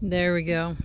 There we go.